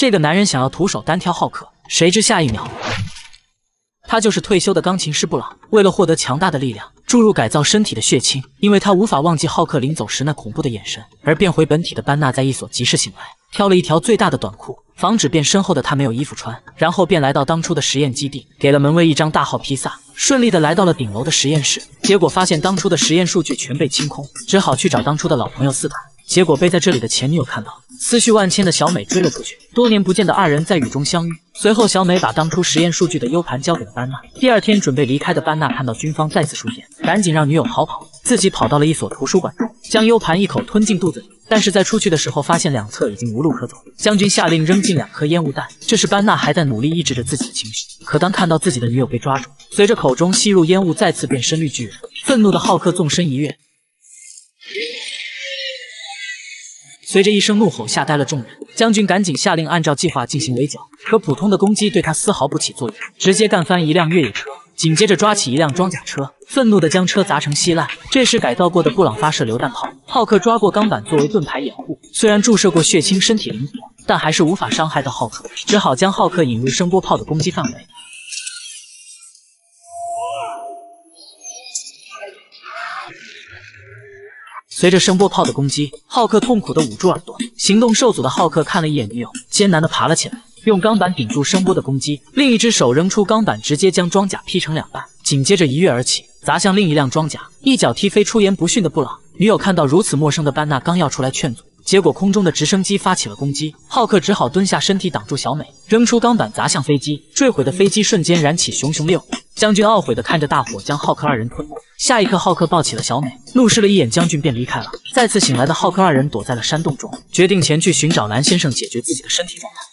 这个男人想要徒手单挑浩克，谁知下一秒。他就是退休的钢琴师布朗，为了获得强大的力量，注入改造身体的血清，因为他无法忘记浩克临走时那恐怖的眼神。而变回本体的班纳在一所集市醒来，挑了一条最大的短裤，防止变身后的他没有衣服穿，然后便来到当初的实验基地，给了门卫一张大号披萨，顺利的来到了顶楼的实验室，结果发现当初的实验数据全被清空，只好去找当初的老朋友斯坦。结果被在这里的前女友看到，思绪万千的小美追了出去。多年不见的二人在雨中相遇。随后，小美把当初实验数据的 U 盘交给了班纳。第二天准备离开的班纳看到军方再次出现，赶紧让女友逃跑，自己跑到了一所图书馆中，将 U 盘一口吞进肚子里。但是在出去的时候，发现两侧已经无路可走。将军下令扔进两颗烟雾弹。这时，班纳还在努力抑制着自己的情绪。可当看到自己的女友被抓住，随着口中吸入烟雾，再次变身绿巨人。愤怒的浩克纵身一跃。随着一声怒吼，吓呆了众人。将军赶紧下令按照计划进行围剿，可普通的攻击对他丝毫不起作用，直接干翻一辆越野车，紧接着抓起一辆装甲车，愤怒的将车砸成稀烂。这时改造过的布朗发射榴弹炮，浩克抓过钢板作为盾牌掩护。虽然注射过血清，身体灵活，但还是无法伤害到浩克，只好将浩克引入声波炮的攻击范围。随着声波炮的攻击，浩克痛苦的捂住耳朵。行动受阻的浩克看了一眼女友，艰难的爬了起来，用钢板顶住声波的攻击，另一只手扔出钢板，直接将装甲劈成两半，紧接着一跃而起，砸向另一辆装甲，一脚踢飞出言不逊的布朗。女友看到如此陌生的班纳，刚要出来劝阻，结果空中的直升机发起了攻击，浩克只好蹲下身体挡住小美，扔出钢板砸向飞机，坠毁的飞机瞬间燃起熊熊烈火。将军懊悔的看着大火将浩克二人吞没，下一刻浩克抱起了小美，怒视了一眼将军便离开了。再次醒来的浩克二人躲在了山洞中，决定前去寻找蓝先生解决自己的身体状态。